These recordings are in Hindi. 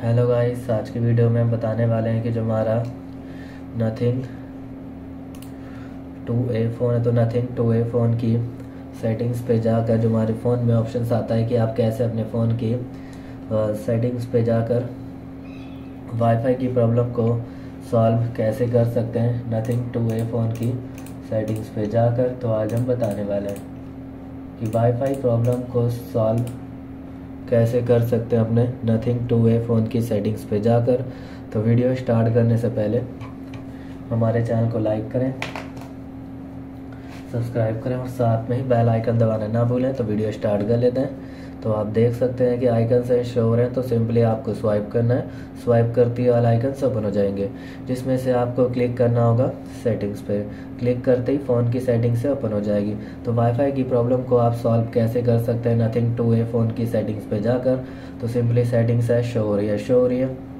हेलो गाइस आज की वीडियो में हम बताने वाले हैं कि जो हमारा नथिंग टू ए फ़ोन है तो नथिंग टू ए फ़ोन की सेटिंग्स पे जाकर जो हमारे फ़ोन में ऑप्शन आता है कि आप कैसे अपने फ़ोन की सेटिंग्स पे जाकर वाईफाई की प्रॉब्लम को सॉल्व कैसे कर सकते हैं नथिंग टू ए फ़ोन की सेटिंग्स पे जाकर तो आज हम बताने वाले हैं कि वाईफाई प्रॉब्लम को सॉल्व कैसे कर सकते हैं अपने नथिंग टू ए फ़ोन की सेटिंग्स पे जाकर। तो वीडियो स्टार्ट करने से पहले हमारे चैनल को लाइक करें सब्सक्राइब करें और साथ में ही बेल आइकन दबाना ना भूलें। तो वीडियो स्टार्ट कर लेते हैं। तो आप देख सकते हैं कि आइकन से शो हो रहे हैं तो सिंपली आपको स्वाइप करना है। स्वाइप करते ही वाला आइकन से ओपन हो जाएँगे। जिसमें से आपको क्लिक करना होगा सेटिंग्स पे। क्लिक करते ही फ़ोन की सेटिंग से ओपन हो जाएगी। तो वाईफाई की प्रॉब्लम को आप सॉल्व कैसे कर सकते हैं? नथिंग टू ए फ़ोन की सेटिंग्स पे जाकर। तो सिंपली सेटिंग्स है शो हो रही है शो हो रही है।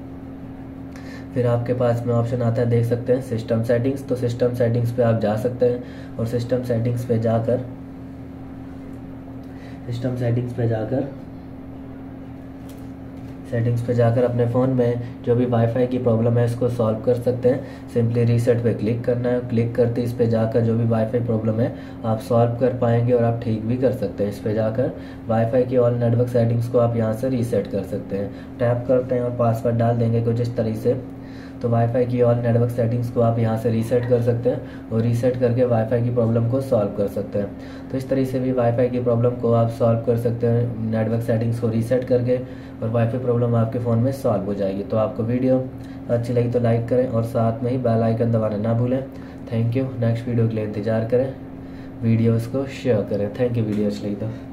फिर आपके पास में ऑप्शन आता है, देख सकते हैं सिस्टम सेटिंग्स तो सिस्टम सेटिंग्स पे आप जा सकते हैं और सिस्टम सेटिंग्स पे जाकर सिस्टम सेटिंग्स पे जाकर, सेटिंग्स पे जाकर अपने फ़ोन में जो भी वाईफाई की प्रॉब्लम है इसको सॉल्व कर सकते हैं। सिंपली रीसेट पे क्लिक करना है। क्लिक करते इस पे जाकर जो भी वाईफाई प्रॉब्लम है, आप सॉल्व कर पाएँगे और आप ठीक भी कर सकते हैं। इस पे जाकर वाईफाई की ऑल नेटवर्क सेटिंग्स को आप यहाँ से रीसेट कर सकते हैं। टैप करते हैं और पासवर्ड डाल देंगे कुछ इस तरीके से। तो वाईफाई की ऑल नेटवर्क सेटिंग्स को आप यहाँ से रीसेट कर सकते हैं और रीसेट करके वाईफाई की प्रॉब्लम को सॉल्व कर सकते हैं। तो इस तरीके से भी वाईफाई की प्रॉब्लम को आप सॉल्व कर सकते हैं नेटवर्क सेटिंग्स को रीसेट करके और वाईफाई प्रॉब्लम आपके फ़ोन में सॉल्व हो जाएगी। तो आपको वीडियो अच्छी लगी तो लाइक करें और साथ में ही बेल आइकन दबाना ना भूलें। थैंक यू नेक्स्ट वीडियो के लिए इंतज़ार करें। वीडियोज़ को शेयर करें। थैंक यू वीडियो अच्छी लगी तो।